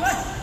来